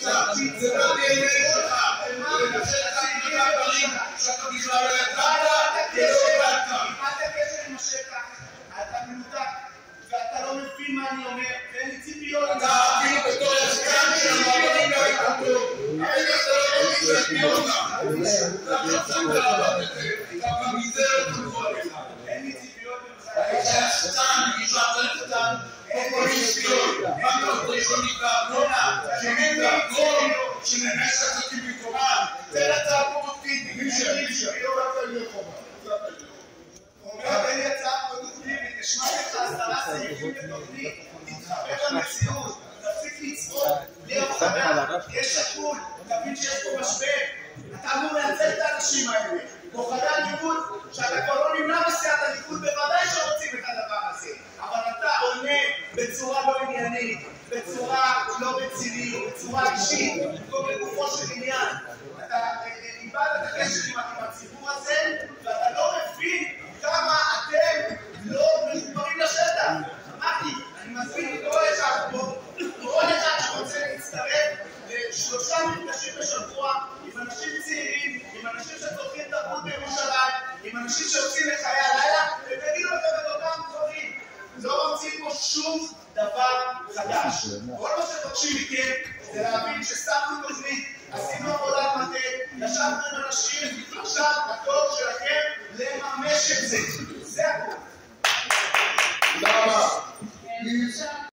זה לא דנ"א שלך. ולכן אתה מתבטא דברים שאתה בכלל לא ידעת ולא ידעת. מה הקשר עם השטח? אתה מנותק, ואתה לא מבין מה אני אומר, ואין לי ציפיות. אתה אפילו בתור יחצן של המאמרים לא היית טוב. הרגע אתה לא מבין שהפיל אותך. אתה חצן לעלות את זה. אתה מזה לא תלכו מה אתה רוצה ראשון איתך ארנונה? שומעים את הכל. שננס לעשות עם במקומה. תן הצעה פרודוקטיבית. מישה, מישה. אומר, תן לי הצעה פרודוקטיבית, תשמע לך עשרה סעיפים בתוכנית, תתחבר למציאות, תפסיק לצעוק, בלי הבחנה, תהיה שקול, תבין שיש פה משבר. אתה אמור לנצל את האנשים האלה. בוחרי הליכוד, שאתה כבר לא נמנע בסיעת הליכוד, בוודאי שרוצים את הדבר הזה. אבל אתה עונה בצורה לא עניינית, בצורה לא רצינית, בצורה אישית, במקום לגופו של עניין. אתה אה, אה, איבדת את הקשר עם הציבור הזה, ואתה לא מבין כמה אתם לא מחוברים לשטח. אמרתי, אני מזמין כל אחד פה, כל אחד שרוצה להצטרף לשלושה מפגשים בשבוע עם אנשים צעירים, עם אנשים שצורכים תרבות בירושלים, עם אנשים שיוצאים לחיי דבר חדש. כל מה שמבקשים מכם זה להבין ששמנו תוכנית, עשינו עבודת מטה, ישבנו עם אנשים, עכשיו התור שלכם לממש את זה. זה הכול. תודה רבה. כן,